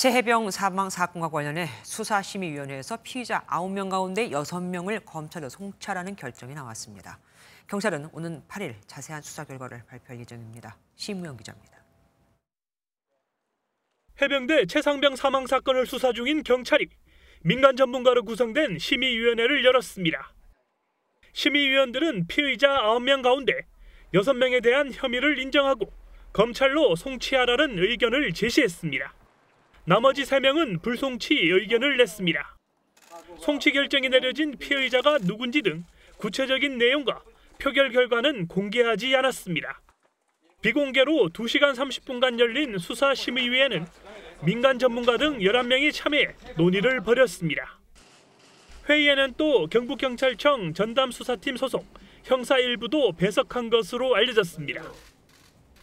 최해병 사망 사건과 관련해 수사심의위원회에서 피의자 9명 가운데 6명을 검찰로 송치하라는 결정이 나왔습니다. 경찰은 오는 8일 자세한 수사 결과를 발표할 예정입니다. 심우영 기자입니다. 해병대 최상병 사망 사건을 수사 중인 경찰이 민간 전문가로 구성된 심의위원회를 열었습니다. 심의위원들은 피의자 9명 가운데 6명에 대한 혐의를 인정하고 검찰로 송치하라는 의견을 제시했습니다. 나머지 3명은 불송치 의견을 냈습니다. 송치 결정이 내려진 피의자가 누군지 등 구체적인 내용과 표결 결과는 공개하지 않았습니다. 비공개로 2시간 30분간 열린 수사심의위에는 민간 전문가 등 11명이 참여해 논의를 벌였습니다. 회의에는 또 경북경찰청 전담수사팀 소속 형사 일부도 배석한 것으로 알려졌습니다.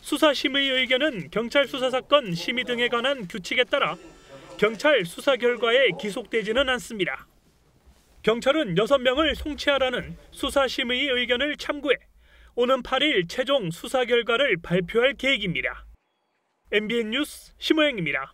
수사심의 의견은 경찰 수사 사건 심의 등에 관한 규칙에 따라 경찰 수사 결과에 기속되지는 않습니다. 경찰은 6명을 송치하라는 수사심의 의견을 참고해 오는 8일 최종 수사 결과를 발표할 계획입니다. MBN 뉴스 심호영입니다.